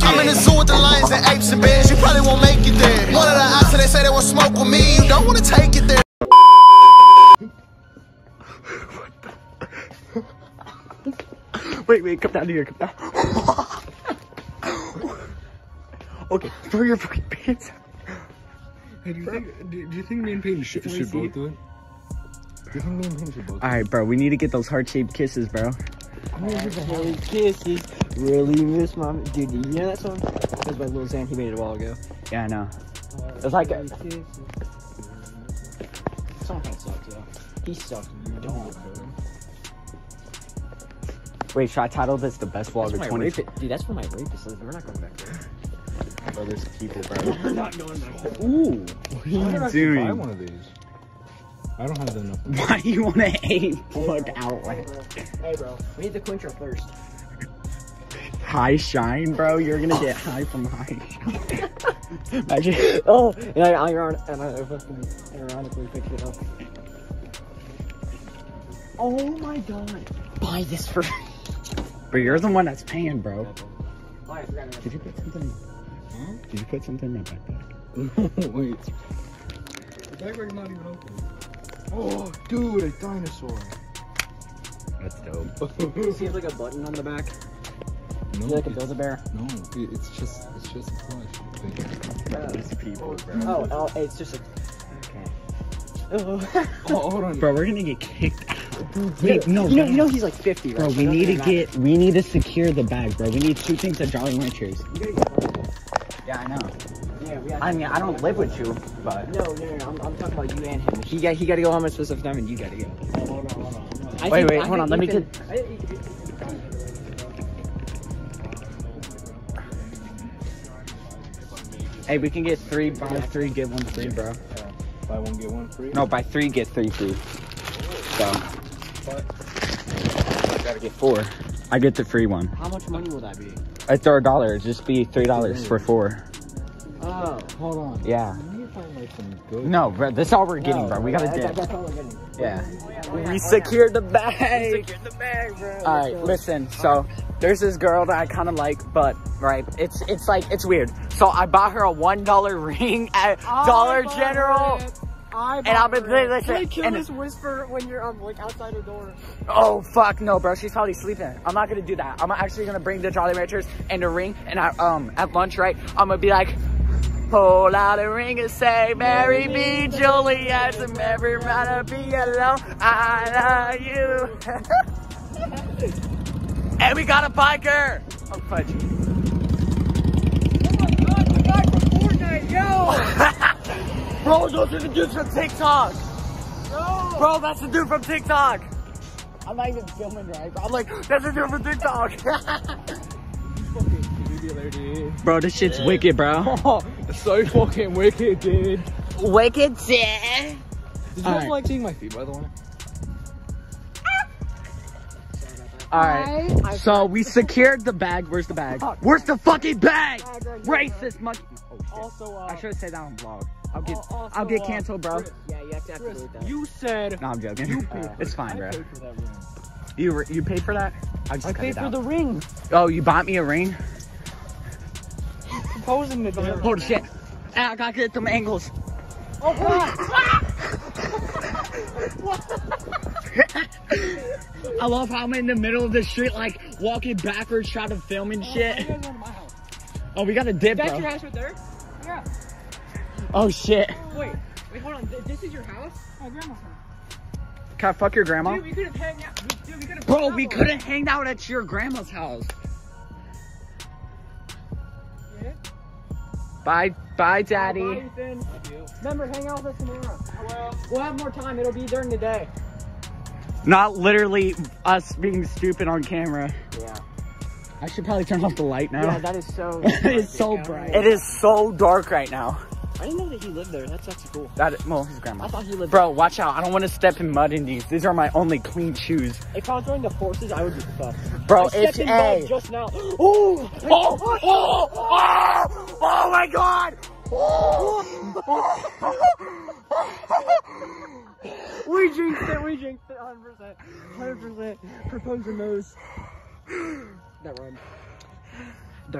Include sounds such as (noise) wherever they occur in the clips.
I'm in the zoo with the lions and apes and bears. You probably won't make it there. One of the options they say they will smoke with me. You don't want to take it there. (laughs) Wait, wait, come down here, come down. (laughs) okay, throw your fucking pants out. Hey, do you think do, do you think me and Peyton should, should see? both do it? Do you think me and Peyton should both? Alright, bro, we need to get those heart-shaped kisses, bro. Holy kisses, really miss my dude. You know that song? That was by Lil Xan. He made it a while ago. Yeah, I know. It's like a, Song kind of sucks though. He sucks. You don't. wait, should I title this the best vlog That's of 20? rapist. Dude, that's for my rapist. list. We're not going back there. (laughs) Bro, there's people, bro. (laughs) We're not going back there. Ooh, what are might you actually buy doing? one of these. I don't have enough. (laughs) Why do you want to aim plug outlet? Hey, bro. We need to quench our thirst. High shine, bro. You're gonna get high from high shine. (laughs) Imagine. Oh, and I, iron, and I fucking ironically picked it up. Oh my god. Buy this for. Me. (laughs) But you're the one that's paying, bro. Oh, I forgot Did you put something? Did you put something in that backpack? (laughs) Wait. The backpack's not even open. Oh, dude, a dinosaur. That's dope. it. See, like a button on the back. No, See, like a Build-A-Bear. No, it, it's just it's just a plush. thing. These people, oh, bro. Oh, oh, it's just a. Okay. Oh. Oh, hold on. (laughs) Bro, we're gonna get kicked out. Wait, no, You know, you know he's like 50, right? Bro, we need to get mad. we need to secure the bag, bro. We need two things at Jolly Ranchers. You gotta get one. Yeah, I know. Yeah, we have I mean, I don't live with you, but. No, no, no, no. I'm, I'm talking about you and him. He got, he got to go home at specific time, and you got to go. hold on, hold on. Hold on. I Wait, think- wait, I hold on, let me Ethan- get- Hey, we can get three, buy three, get one free, bro. Buy one get one free. No, buy three, get three free. So, I gotta get four. I get the free one. How much money will that be? I throw a dollar, it'd just be three dollars for four. Oh. Hold on. Yeah. We need to find like some. No, bro, that's all we're getting, bro. We gotta that, dip. That's all we're getting. Yeah. Oh, we secured the bag. Secured the bag, bro. All right, listen. So there's this girl that I kind of like, but right, it's it's like it's weird. So I bought her a one dollar (laughs) ring at Dollar General. I And I'm gonna play this Play shit, kill and- this whisper when you're um, like outside her door. Oh fuck no, bro. She's probably sleeping. I'm not gonna do that. I'm actually gonna bring the Jolly Ranchers and the ring, and I, um at lunch, right? I'm gonna be like. Pull out a ring and say, marry me, Juliet, and never rather be alone. I love you. (laughs) and we got a biker. Oh, fudge. Oh my god, the guy Fortnite, yo! Bro, those are the dudes from TikTok. Bro, that's the dude from TikTok. I'm not even filming right, bro. I'm like, that's the dude from TikTok. (laughs) bro, this shit's wicked, bro. Oh, (laughs) it's so fucking wicked, dude. Wicked, yeah. Did you Alright. guys like seeing my feet, by the way? Alright, so we secured the bag. Where's the bag? Where's the fucking bag? Racist monkey. Oh, shit. Also, uh, I should have said that on vlog. I'll get, also, I'll get uh, canceled, bro. Yeah, you have to activate that. You said No, I'm joking. (laughs) it's fine, bro. paid for that ring. You you paid for that? I just I paid for out. the ring. Oh, you bought me a ring? Proposing to them. Holy shit! Ah, I gotta get them angles. Oh, (laughs) (laughs) I love how I'm in the middle of the street, like walking backwards, trying to film and oh, shit. Oh, we got a dip, That's your bro. house right there? Yeah. Oh shit! Wait, wait, hold on. This is your house? My grandma's house. Can I fuck your grandma? Dude, we could have hanged out. Dude, we could. Bro, we could have hanged out at your grandma's house. Yeah. Bye, bye, daddy. Bye, Ethan. Remember, hang out with us tomorrow. Well, we'll have more time. It'll be during the day. Not literally us being stupid on camera. Yeah. I should probably turn off the light now. Yeah, that is so. it's so bright. It is so dark right now. I didn't know that he lived there. That's actually cool. That well, his grandma. I thought he lived. Bro, watch out! I don't want to step in mud in these. These are my only clean shoes. If I was joining the forces, I would be fucked. Bro, I it's in A. mud just now. Oh, oh, oh, oh, oh my god! We jinxed it. We jinxed it. 100%. 100%. Proposing those. That rhymed.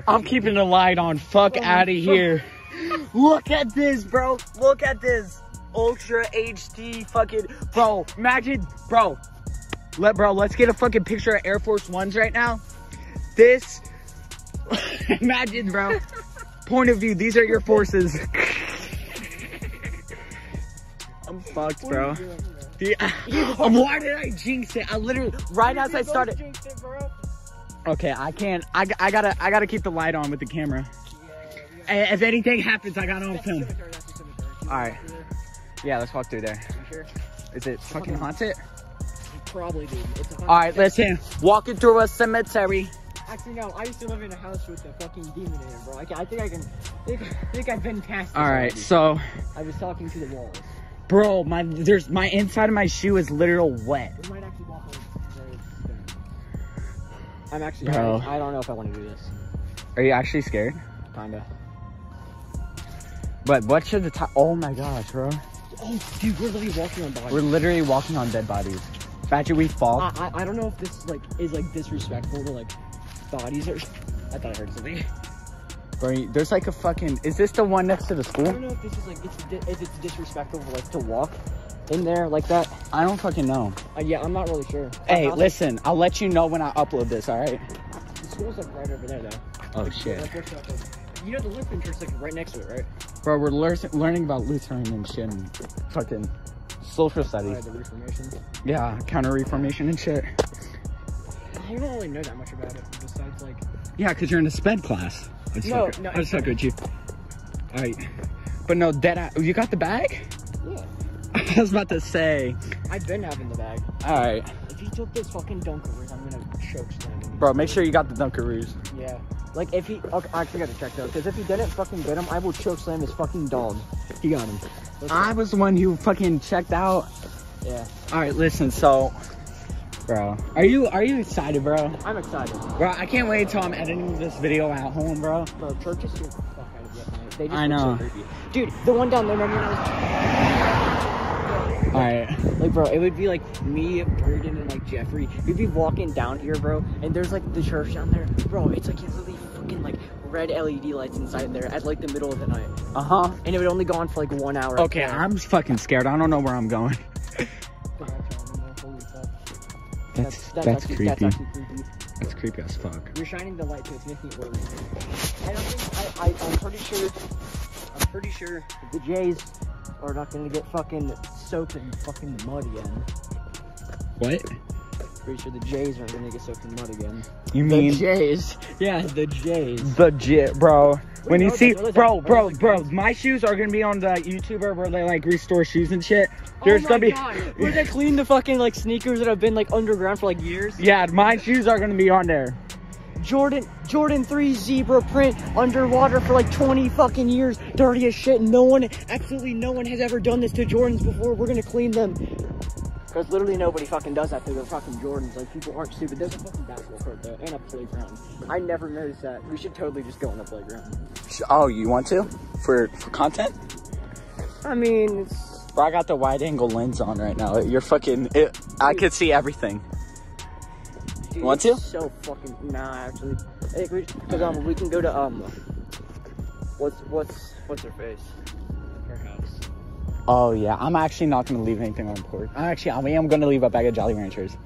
I'm keeping the light on. Fuck out of here. (laughs) Look at this, bro. Look at this. Ultra HD fucking bro. Imagine, bro. Let bro, let's get a fucking picture of Air Force Ones right now. This (laughs) imagine, bro. (laughs) Point of view, these are your forces. I'm fucked, bro. Yeah. (laughs) Why did I jinx it? I literally right as I started. Okay, I can't. I, I gotta. I gotta keep the light on with the camera. And if anything happens, I got on film. All right. Yeah, let's walk through there. Is it fucking haunted? Probably, dude. All right, listen. Walking through a cemetery. Actually, no. I used to live in a house with a fucking demon in it, bro. I, I think I can. I think, I think I've been past. All right, already. so, I was talking to the walls. Bro, my there's my inside of my shoe is literal wet. We might actually walk over. I'm actually. Bro. I, don't know if I want to do this. Are you actually scared? Kinda. But what should the time? Oh my gosh, bro. Oh, dude, we're literally walking on bodies. We're literally walking on dead bodies. Imagine we fall. I, I, I don't know if this like is like disrespectful to like bodies or. (laughs) I thought I heard something. Bro, there's like a fucking. Is this the one next to the school? I don't know if this is like it's di- if it's disrespectful like to walk in there like that. I don't fucking know. Uh, yeah, I'm not really sure. Hey, I'll- listen, I'll let you know when I upload this, alright? The school's like right over there though. Oh shit. Like, like- you know the Lutheran church like right next to it, right? Bro, we're lear- learning about Lutheran and shit and fucking social studies. Right, the Reformation. Yeah, counter reformation and shit. I don't really know that much about it besides like. Yeah, because you're in a sped class. I just No, no, I just fuck with you. Alright. But no, dead eye- You got the bag? Yeah. (laughs) I was about to say. I've been having the bag. Alright. If he took this fucking Dunkaroos, I'm gonna choke slam him. Bro, make sure you got the Dunkaroos. Yeah. Like if he, okay, I actually gotta check though, because if he didn't fucking get him, I will choke slam his fucking dog. He got him. Let's go. I was the one who fucking checked out. yeah. Alright, listen, so. Bro, are you are you excited, bro? I'm excited. Bro, I can't wait till I'm editing this video at home, bro. Bro, churches scare the fuck out of. They just I know. So. Dude, the one down there, remember when I Alright. was like, bro, it would be like me, Braden, and like Jeffrey. We'd be walking down here, bro, and there's like the church down there, bro. It's like it's really fucking like red LED lights inside there at like the middle of the night, Uh huh. and it would only go on for like one hour. Okay. I'm fucking scared. I don't know where I'm going. That's that's, actually, creepy. That's That's, creepy. creepy as fuck. You're shining the light, so it's making it worse. I don't think I, I I'm pretty sure I'm pretty sure the Jays are not gonna get fucking soaked in fucking mud again. What? Pretty sure the Jays aren't gonna get soaked in mud again. You mean The Jays. (laughs) Yeah, the Jays. the jit, bro? When you no, see, bro, bro, bro, my shoes are gonna be on the YouTuber where they like restore shoes and shit. Oh There's oh gonna be, God. Where they clean the fucking like sneakers that have been like underground for like years. yeah, my shoes are gonna be on there. Jordan Jordan 3 zebra print underwater for like 20 fucking years. Dirty as shit. No one, absolutely no one has ever done this to Jordans before. We're gonna clean them. Because literally nobody fucking does that to their fucking Jordans. Like people aren't stupid. There's a fucking basketball court there and a playground. I never noticed that. We should totally just go on the playground. Oh, you want to for for content? I mean, it's Bro, I got the wide angle lens on right now. You're fucking. It, I could see everything. dude, Want to? So fucking nah, actually. Because um, we can go to um, what's what's what's her face? Oh yeah, I'm actually not gonna leave anything on porch. Actually, I am gonna leave a bag of Jolly Ranchers.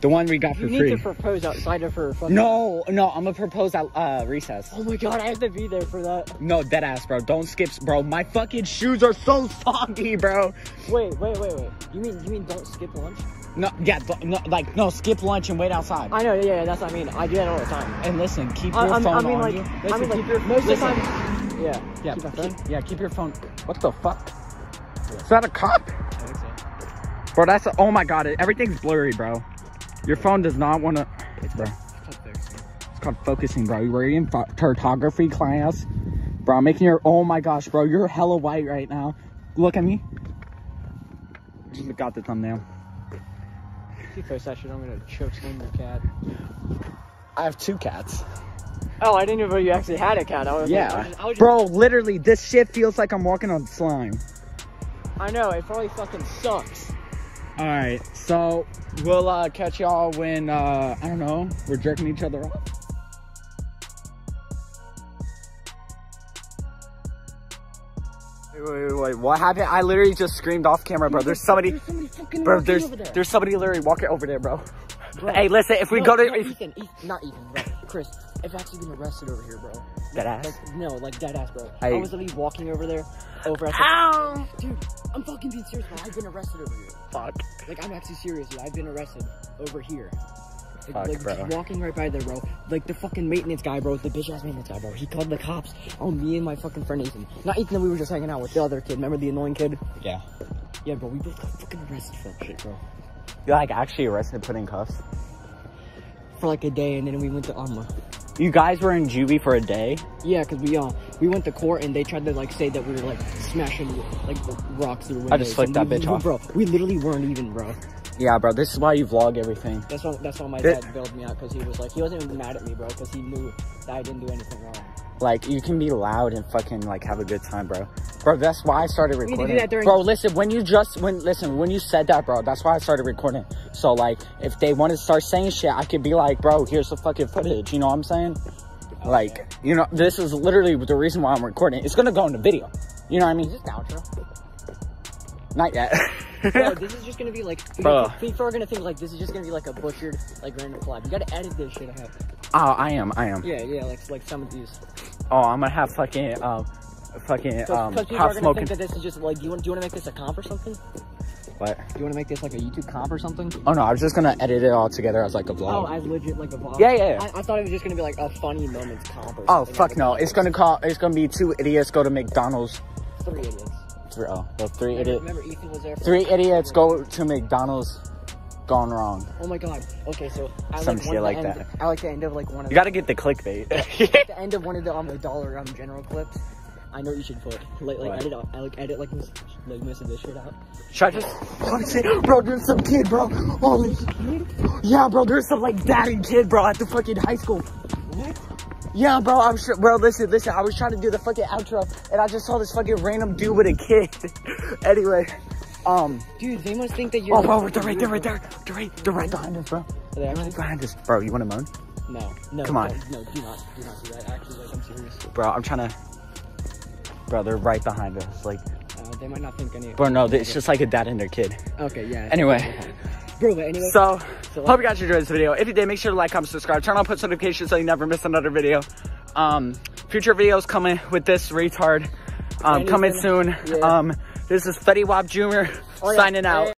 The one we got for free. You need to propose outside of her fucking. no, no, I'm gonna propose at uh, recess. Oh my god, I have to be there for that. No, dead ass, bro. Don't skip, bro. My fucking shoes are so soggy, bro. Wait, wait, wait, wait. You mean you mean don't skip lunch? No, yeah, no, like no, skip lunch and wait outside. I know, yeah, yeah, that's what I mean. I do that all the time. and listen, keep I, your I'm- phone I mean, on like, you. I Listen, mean, keep like, your most listen. of the time. Yeah, Yeah, keep keep, phone. yeah, keep your phone. What the fuck? Is that a cop? I think so. Bro, that's a, oh my god, everything's blurry, bro. Your phone does not want to. Bro, it's called focusing, bro. We're in pho- photography class, bro. I'm making your. Oh my gosh, bro, you're hella white right now. Look at me. Just got the thumbnail. If you post that shit, I'm gonna choke slam your cat. I have two cats. Oh, I didn't even know you actually had a cat. I was like, I Yeah, was just- I was just- bro. Literally, this shit feels like I'm walking on slime. I know, it probably fucking sucks. Alright, so we'll uh, catch y'all when, uh, I don't know, we're jerking each other off. Wait, wait, wait, what happened? I literally just screamed off camera, bro. There's somebody, there's somebody bro, there's, there. there's somebody literally walking over there, bro. bro. Hey, listen, if we no, go to, Ethan, Ethan, not Ethan, bro, Chris, I've actually been arrested over here, bro. Dead ass. Like, no, like dead ass, bro. I- I was literally walking over there, over at the, Ow! dude. I'm fucking being serious, bro. I've been arrested over here. Fuck. Like, I'm actually serious, dude. I've been arrested over here. Like, Fuck, like bro. walking right by there, bro. Like the fucking maintenance guy, bro. The bitch ass maintenance guy, bro. He called the cops on me and my fucking friend Ethan. Not Ethan, we were just hanging out with the other kid. Remember the annoying kid? Yeah. Yeah, bro. We both got fucking arrested for that shit, bro. You're like actually arrested, and put in cuffs. For like a day, and then we went to um. You guys were in juvie for a day. Yeah, cause we uh we went to court and they tried to like say that we were like smashing like rocks through windows. I just flicked and that we- bitch we- off. bro. We literally weren't even, bro. Yeah, bro. This is why you vlog everything. That's why that's why my It- dad bailed me out because he was like he wasn't even mad at me, bro, because he knew that I didn't do anything wrong. Like you can be loud and fucking like have a good time, bro. Bro, that's why I started need to do recording. that during- bro, listen, when you just when listen, when you said that, bro, that's why I started recording. So like if they want to start saying shit, I could be like, bro, here's the fucking footage. You know what I'm saying? Oh, like, you know, this is literally the reason why I'm recording. It's gonna go in the video. You know what I mean? Is this the outro? Not yet. (laughs) Bro, (laughs) this is just gonna be like Bro. people are gonna think like this is just gonna be like a butchered like random collab. You gotta edit this shit out. oh, I am, I am. Yeah, yeah, like like some of these. Oh, I'm gonna have fucking um fucking um people hot are gonna smoking think that this is just like do you want do you want to make this a comp or something? what? Do you want to make this like a YouTube comp or something? Oh no, I was just gonna edit it all together as like a vlog. Oh. I legit like a vlog. Yeah, yeah, yeah. I, I thought it was just gonna be like a funny moments comp. Or oh fuck like no. It's gonna call it's gonna be two idiots go to McDonald's. three idiots. Three oh well, three Remember, idiot remember Ethan was there. For three idiots go to McDonald's gone wrong. Oh my god. Okay, so I Some like shit one of the like end, that. I like the end of like one of You gotta get the clickbait. (laughs) the, the end of one of the um the dollar um general clips. I know what you should put like like What? edit out, I like edit like this like missing this shit out. Should I just holy shit, bro, there's some kid, bro. Holy Yeah, bro, there's some like daddy kid, bro, at the fucking high school. What? Yeah, bro, I'm sure, bro, listen, listen, I was trying to do the fucking outro and I just saw this fucking random dude with a kid. (laughs) anyway, um, Dude, they must think that you're. oh, bro, they're right there, right there. They're right, they're right behind us, bro. They They're right behind us. Bro, you wanna moan? No, no. Come on. No, no, do not, do not do that. Actually, like I'm serious. Bro, I'm trying to, bro, they're right behind us. Like, Uh, they might not think any. bro, no, it's just like a dad and their kid. Okay, yeah. Anyway. Bro, but anyway. So, So- hope you guys enjoyed this video. If you did, make sure to like, comment, subscribe, turn on post notifications so you never miss another video. Um, future videos coming with this retard. Um, coming soon. Yeah. Um, this is Fetty Wap Jr. Oh, yeah. signing out.